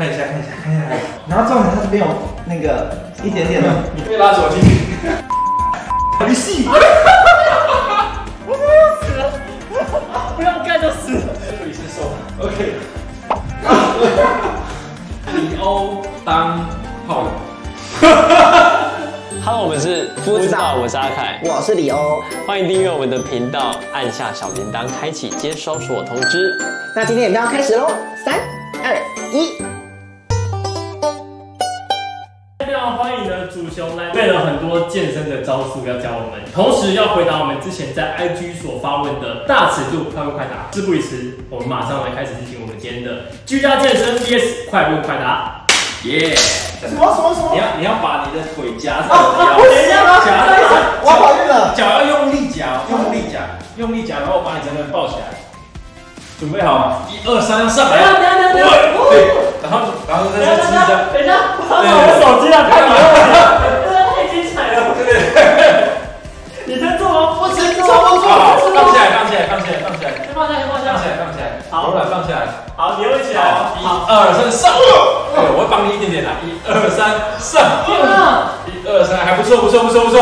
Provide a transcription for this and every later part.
看一下，看一下，看一下。然后重点它这边有那个一点点的，你被拉走进去。没戏。我要死了！不要干就死了。这里是手，OK。李欧当炮友。Hello，我们是夫子道，我是阿凯，我是李欧。欢迎订阅我们的频道，按下小铃铛，开启接收所有通知。那今天影片要开始喽，三、二、一。迎的主雄来背了很多健身的招数要教我们，同时要回答我们之前在 IG 所发问的大尺度快问快答。事不宜迟，我们马上来开始进行我们今天的居家健身 VS 快问快答。耶！什么什么什么你？要你要把你的腿夹在啊我的腰，啊等一下啊夹等一下我要怀孕了脚要用力夹，用力夹，用力夹，然后把你整个人抱起来。准备好吗？一二三，上来！等下等下等下对，然后然后在这姿势这样，等一下，我我手机啊，太你了，真的太精彩了。对对对。你在做吗？我真做，好，我放，起来，放起来，放起来，放起来，先放下，先放下放起。来，放起来，好柔软放起来。好，你会起来。好，一。二三，上！对，我会帮你一点点啦。一二三，上！一二三，还不错，不错，不错，不错。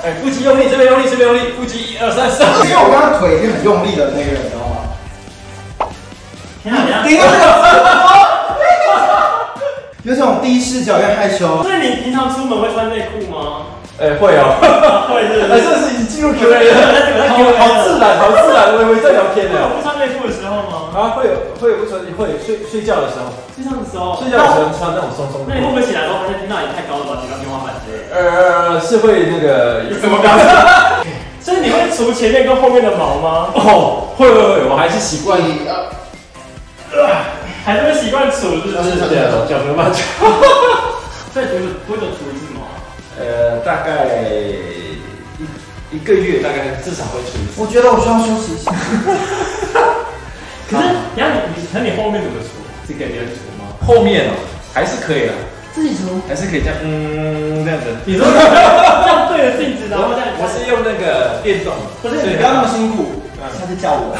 哎，腹肌用力，这边用力，这边用力，腹肌一二三，上！因为我刚刚腿已经很用力的那个，你知道吗？天啊！第一个有种第一视角，有点害羞。所以你平常出门会穿内裤吗？哎，会哦。会是哎，这是已经进入 Q&A 了，好好自然，好自然，我以为在聊天呢。会有不穿内裤的时候吗？啊，会有会有不穿，会有睡睡觉的时候，睡觉的时候。睡觉的时候穿那种松松的那。你会不会起来之后发现听到你太高了，吧举到天花板之类的？呃，是会那个什么表情？所以你会除前面跟后面的毛吗？哦，会会会，我还是习惯。还是会习惯除，是不是？是这样，脚没办法。所以多久多久除一次毛啊？呃，大概一一个月，大概至少会出一次。我觉得我需要休息一下。可是，你看你，可是你后面怎么除？是给别人除吗？后面哦，还是可以的，自己除。还是可以这样，嗯，这样子。你说 这样对着镜子，然后这样，我是用那个电动，不是，你不要那么辛苦，下次叫我。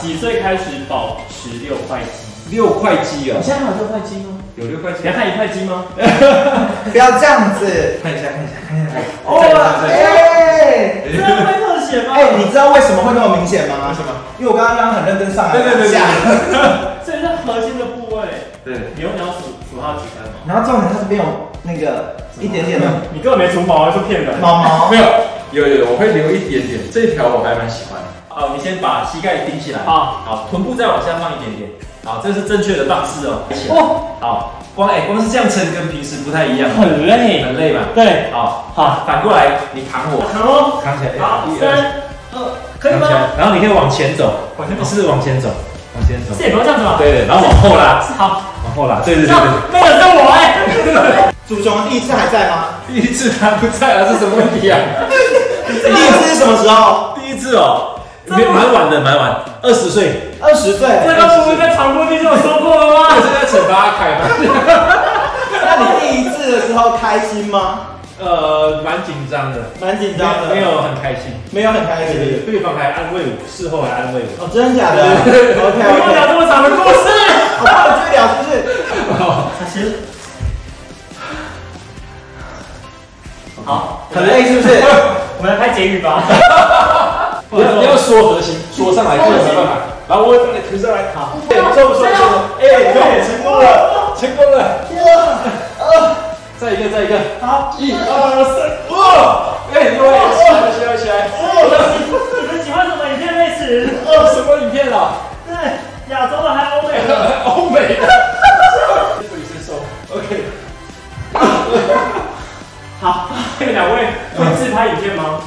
几岁开始保持六块肌？六块肌哦，现在还有六块肌吗？有六块肌你要。看一块肌吗？不要这样子。看一下，看一下，看一下。哦哎这样会特写吗？哎，你知道为什么会那么明显吗？为什么？因为我刚刚刚刚很认真上来。对对对对下 所以是核心的部位。对，你用你要数数它的几根毛？然后重点它这边有那个一点点的你根本没除毛，是骗人。毛毛。没有，有有有，我会留一点点，这一条我还蛮喜欢的。好，你先把膝盖顶起来。好，好，臀部再往下放一点点。好，这是正确的棒式哦。好，光哎、光是这样撑跟平时不太一样，很累。很累嘛。对，好，好，反过来你扛我，扛哦，扛起来，好，一二，三二，可以扛起来吗？，然后你可以往前走，往前走是往前走，往前走这，也不要这样子吧？对对，然后往后拉，好，往后拉，对对对对。那个是我哎。祖雄的第一次还在吗？第一次他不在了，是什么问题啊？第一次是什么时候？第一次哦，没蛮晚的，蛮晚，二十岁，二十岁。这个不是在传播地就有说过了吗？这是在惩罚阿凯吗？那你第一次的时候开心吗？呃，蛮紧张的，蛮紧张的。没有很开心，没有很开心。对方还安慰我，事后还安慰我。哦，真的假的对？OK 你跟我讲 OK。这么长的故事。我怕我继续聊，是不是？他其实好，很累是不是？我们来拍结语吧。你要你要说核心，说上来，这样没办法。然后我会帮你推上来，好，对，不错不错不错，哎，对，成功了，成功了，哇再一个再一个，好，一二三，哇，哎，对，起来起来起来，你们喜欢什么影片类型？哦，什么影片啊？对，亚洲的还有欧美的。欧美的，这里是手，OK，好，这 个两位会自拍影片吗？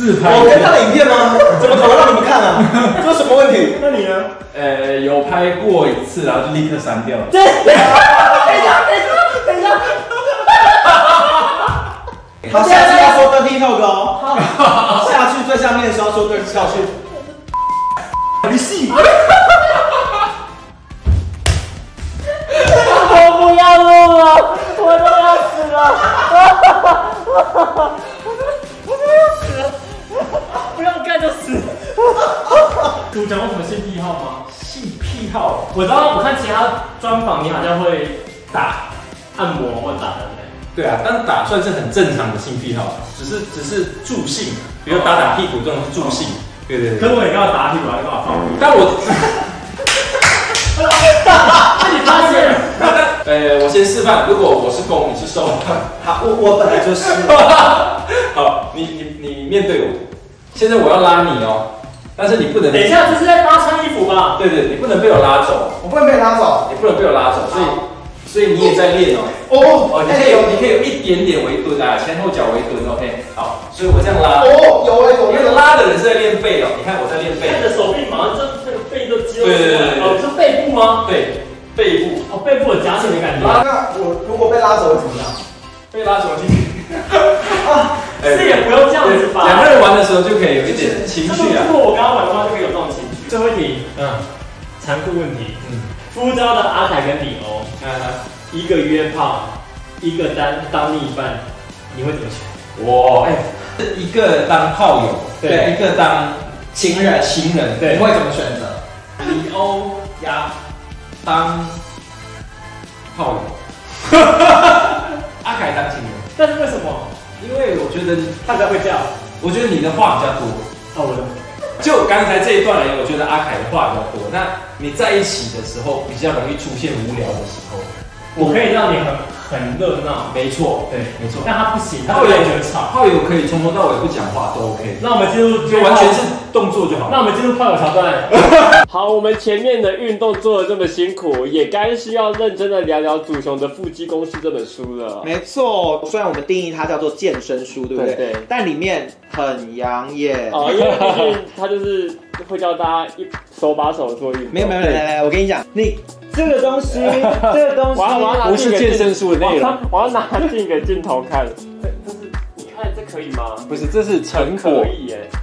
自拍我跟他的影片吗？怎么可能让你们看啊？这是什么问题？那你呢？呃，有拍过一次，然后就立刻删掉了。对，等一下，等一下，等一下。好，下次要说 dirty talk 哦。下去最下面的时候要说 dirty talk。没戏。我不要录了，我都要死了，主讲有什么性癖好吗？性癖好。我知道，我看其他专访，你好像会打按摩或打的，对啊，但打算是很正常的性癖好，只是只是助兴，比如打打屁股这种是助兴。对对对。可是我也刚好打屁股，还刚好放屁。但我，那你发现？呃，我先示范，如果我是攻，你是受。好，我我本来就是。好，你你你面对我，现在我要拉你哦，但是你不能。等一下，这是在搭穿衣服吧？对对，你不能被我拉走。我不能被拉走。你不能被我拉走，所以所以你也在练哦。哦哦，你可以有你可以有一点点围蹲啊，前后脚围蹲，OK。好，所以我这样拉。哦，有哎有。因为拉的人是在练背哦，你看我在练背。看着手臂马上这这个背的肌肉。对对对。哦，是背部吗？对。背部哦，背部有夹紧的感觉。那我如果被拉走会怎么样？被拉走进 啊，这也不用这样子吧？两个人玩的时候就可以有一点情绪啊。如果我刚刚玩的话，就可以有这种情绪。最后一题，嗯，残酷问题，嗯，夫招的阿凯跟李欧，嗯，一个约炮，一个当当另一半，你会怎么选？哇，哎，一个当炮友，对，一个当情人，情人，对，你会怎么选择？李欧呀。当炮友，阿凯当情人，但是为什么？因为我觉得大家会这样。我觉得你的话比较多。哦，我的。就刚才这一段而言，我觉得阿凯的话比较多。那你在一起的时候，比较容易出现无聊的时候，我可以让你很。很热闹，没错，对，没错。但他不行，他会觉得吵。炮友可以从头到尾不讲话都 OK。那我们进入就完全是动作就好。那我们进入炮友桥段。好，我们前面的运动做的这么辛苦，也该是要认真的聊聊《祖雄的腹肌公式》这本书了。没错，虽然我们定义它叫做健身书，对不对？对。但里面很养眼哦，因为毕竟它就是会教大家一手把手做运动。没 有没有，来来来，我跟你讲，你。这个东西，这个东西，不是健身书的内容。我要拿近给 镜头看。这这是，你看这可以吗？不是，这是成果，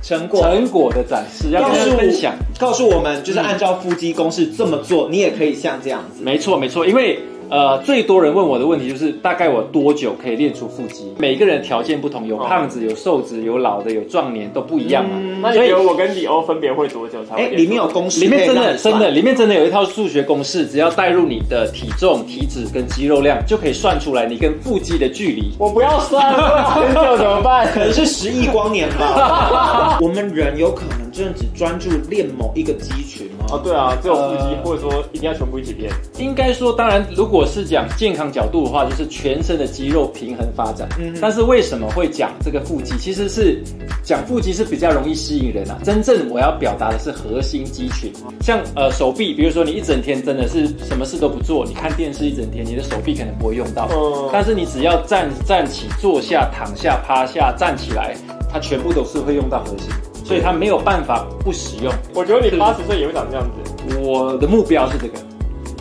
成果，成果的展示，要跟大家分享。告诉我们，就是按照腹肌公式这么做，你也可以像这样子。没错，没错，因为。呃，最多人问我的问题就是大概我多久可以练出腹肌？每个人条件不同，有胖子，有瘦子，有老的，有壮年，都不一样嘛。那你觉得我跟李欧分别会多久才？哎，里面有公式，里面真的真的，里面真的有一套数学公式，只要带入你的体重、体脂跟肌肉量，就可以算出来你跟腹肌的距离。我不要算，很久怎么办？可能是十亿光年吧。我们人有可能真的只专注练某一个肌群吗？哦，对啊，只有腹肌，或者说一定要全部一起练？应该说，当然，如果是讲健康角度的话，就是全身的肌肉平衡发展。嗯，但是为什么会讲这个腹肌？其实是讲腹肌是比较容易吸引人啊。真正我要表达的是核心肌群，像呃手臂，比如说你一整天真的是什么事都不做，你看电视一整天，你的手臂可能不会用到。嗯，但是你只要站站起、坐下、躺下、趴下、站起来，它全部都是会用到核心。所以他没有办法不使用。我觉得你八十岁也会长这样子。我的目标是这个，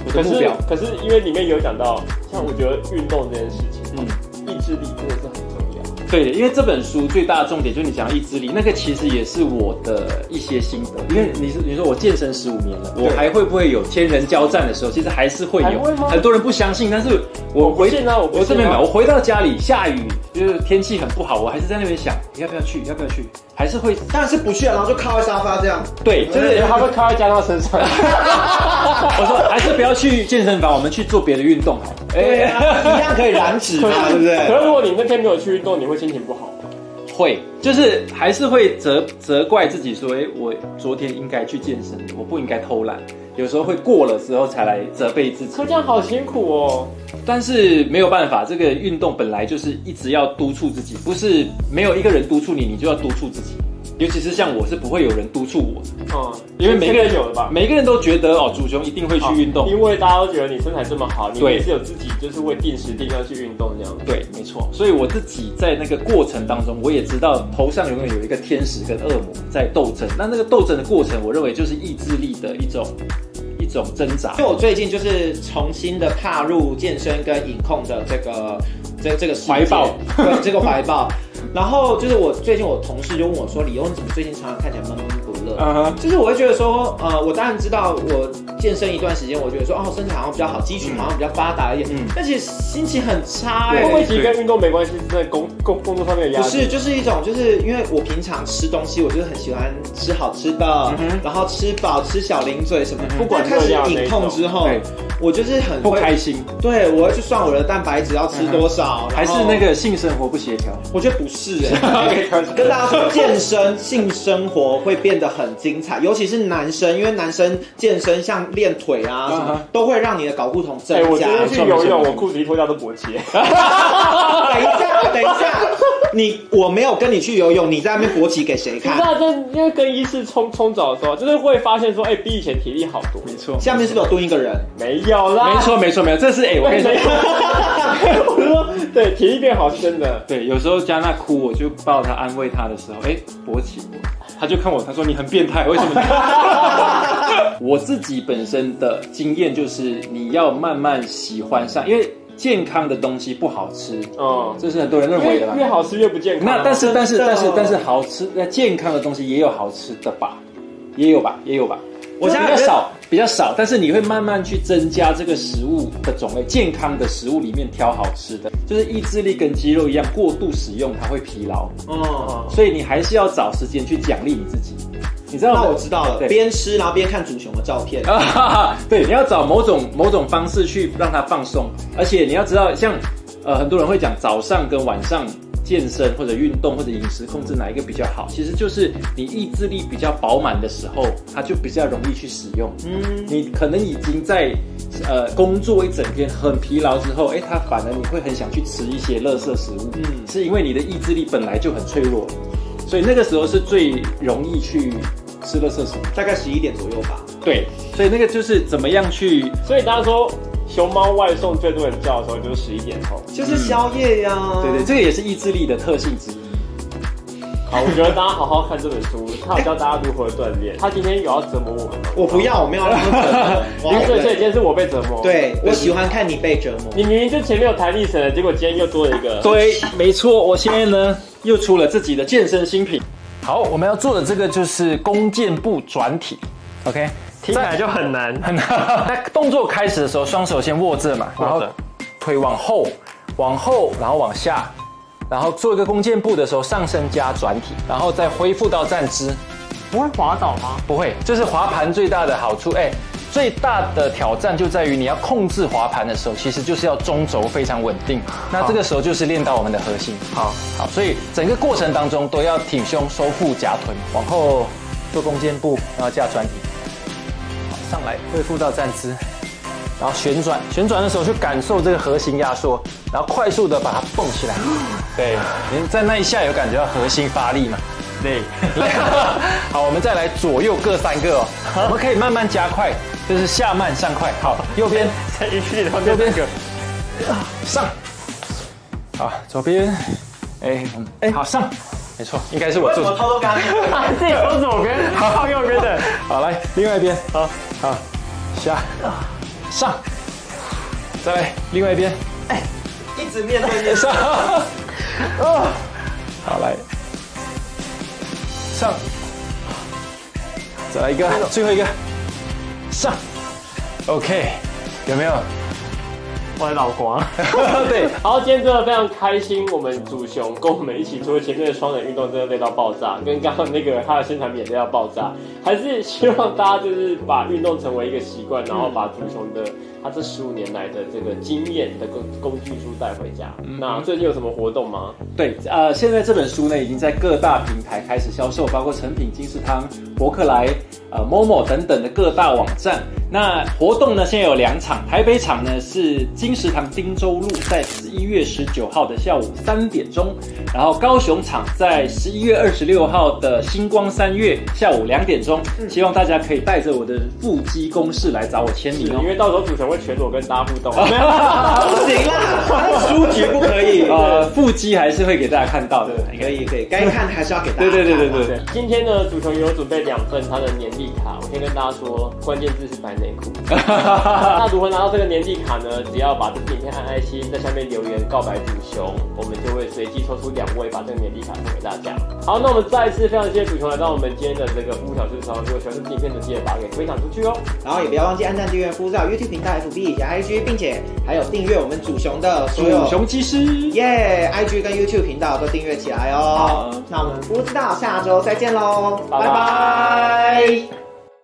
我的目标。可是因为里面有讲到，像我觉得运动这件事情，嗯，意志力真的是很重要。对，因为这本书最大的重点就是你讲意志力，那个其实也是我的一些心得。因为你是你说我健身十五年了，我还会不会有天人交战的时候？其实还是会有。很多人不相信，但是我回呢，我这边我回到家里下雨，就是天气很不好，我还是在那边想，要不要去？要不要去？还是会，但是不去，然后就靠在沙发这样。对，就是他会靠在加到身上。我说还是不要去健身房，我们去做别的运动好。哎，一样可以燃脂嘛，对不对？可是如果你那天没有去运动，你会心情不好吗？会，就是还是会责责怪自己说，哎，我昨天应该去健身，我不应该偷懒。有时候会过了之后才来责备自己，这样好辛苦哦。但是没有办法，这个运动本来就是一直要督促自己，不是没有一个人督促你，你就要督促自己。尤其是像我是不会有人督促我的，嗯，因为每个人有的吧，每个人都觉得哦，祖雄一定会去运动，因为大家都觉得你身材这么好，你也是有自己就是会定时定量去运动这样。对，没错。所以我自己在那个过程当中，我也知道头上永远有一个天使跟恶魔在斗争。那那个斗争的过程，我认为就是意志力的一种一种挣扎。因为我最近就是重新的踏入健身跟影控的这个这这个怀抱，对这个怀抱。然后就是我最近我同事就问我说，李欧你怎么最近常常看起来闷闷不乐？嗯哼，就是我会觉得说，呃，我当然知道我健身一段时间，我觉得说，哦，身材好像比较好，肌群好像比较发达一点，嗯。但其实心情很差哎、会不会其实跟运动没关系，在工工工作上面的压力？不是，就是一种，就是因为我平常吃东西，我就是很喜欢吃好吃的，嗯哼。然后吃饱吃小零嘴什么不管开始隐痛之后对，我就是很会不开心，对，我要去算我的蛋白质要吃多少，还是那个性生活不协调？我觉得不是 哎、跟大家说，健身性生活会变得很精彩，尤其是男生，因为男生健身像练腿啊什么都会让你的睾固酮增哎，我加。昨天去游泳，我裤子一脱掉都勃起。等一下，等一下，你我没有跟你去游泳，你在那边勃起给谁看？不是啊，这因为更衣室冲冲澡的时候，就是会发现说，哎，比以前体力好多。没错，下面是不是有蹲一个人？没有啦，没错没错没错，这是哎，我跟你说。我是说，对，体力变好是真的。对，有时候加纳哭，我就抱他安慰他的时候，哎，勃起我，他就看我，他说你很变态，为什么你？我自己本身的经验就是，你要慢慢喜欢上，因为健康的东西不好吃，哦，这是很多人认为为的啦。越好吃越不健康啊。那但是 但是但是但是好吃那健康的东西也有好吃的吧，也有吧，也有吧。我现在觉得比较少，比较少，但是你会慢慢去增加这个食物的种类，健康的食物里面挑好吃的，就是意志力跟肌肉一样，过度使用它会疲劳，哦，所以你还是要找时间去奖励你自己。你知道吗？那我知道了，边吃然后边看祖雄的照片。啊哈哈，对，你要找某种某种方式去让它放松，而且你要知道，像呃很多人会讲早上跟晚上健身或者运动或者饮食控制哪一个比较好，其实就是你意志力比较饱满的时候，它就比较容易去使用。嗯，你可能已经在呃工作一整天很疲劳之后，哎，它反而你会很想去吃一些垃圾食物，嗯嗯，是因为你的意志力本来就很脆弱，所以那个时候是最容易去吃垃圾食物。大概十一点左右吧。对，所以那个就是怎么样去所以大家说熊猫外送最多人叫的时候就是十一点后。就是宵夜呀、对对，这个也是意志力的特性之一。好，我觉得大家好好看这本书，他有教大家如何锻炼。他今天有要折磨我们吗？我不要，我没有那么可能。我要因为所以今天是我被折磨。，对我喜欢看你被折磨。你明明就前面有弹力绳的，结果今天又多了一个。对，没错，我现在呢 又出了自己的健身新品。好，我们要做的这个就是弓箭步转体，OK，听起来就很难。很难。那动作开始的时候，双手先握着嘛，然后腿往后，往后，然后往下，然后做一个弓箭步的时候，上身加转体，然后再恢复到站姿。不会滑倒吗？不会，这是滑盘最大的好处。哎，最大的挑战就在于你要控制滑盘的时候，其实就是要中轴非常稳定。那这个时候就是练到我们的核心。好，好，所以整个过程当中都要挺胸、收腹、夹臀，往后做弓箭步，然后加转体，好上来恢复到站姿，然后旋转，旋转的时候去感受这个核心压缩，然后快速的把它蹦起来。对，你在那一下有感觉到核心发力嘛？累。好，我们再来左右各三个哦，我们可以慢慢加快，就是下慢上快。好，右边再一序里头右边个。上，好，左边，哎，哎，好上，没错，应该是我为什么做。偷偷干？自己从左边，靠右边的。好，来另外一边，好，好，下，上，再来另外一边，哎一直面对面。上，啊，好来，上，再来一个，最后一个，上，OK，有没有？我的老黄。对，好，今天真的非常开心，我们祖雄跟我们一起，除了前面的双人运动真的累到爆炸，跟刚刚那个他的宣传品也累到爆炸，还是希望大家就是把运动成为一个习惯，然后把祖雄的他这十五年来的这个经验的工工具书带回家。那最近有什么活动吗？对，呃，现在这本书呢已经在各大平台开始销售，包括成品、金石堂、博客来、呃 Momo 等等的各大网站。那活动呢现在有两场，台北场呢是金石堂汀州路，在十一月十九号的下午三点钟，然后高雄场在十一月二十六号的星光三月下午两点钟。希望大家可以带着我的腹肌公式来找我签名哦因。为到时候主持人会全裸跟大家互动。不行啦，书局不可以。呃，腹肌还是会给大家看到的，可以可以，该看还是要给大家对。对对对对对。今天呢，主持人有准备两份他的年历卡，我先跟大家说，关键字是白内裤。那如何拿到这个年历卡呢？只要把这影片按爱心，在下面留言告白主雄，我们就会随机抽出两位，把这个年历卡送给大家。好，那我们再一次非常谢谢主雄来到我们今天的这个服务小市场。如果喜欢这影片的，记得把它给分享出去哦。然后也不要忘记按赞、订阅、服务到 YouTube 频道、FB 以及 IG，并且还有订阅我们主雄的所有主雄技师，耶、i g 跟 YouTube 频道都订阅起来哦。那我们不知道下周再见喽，拜拜拜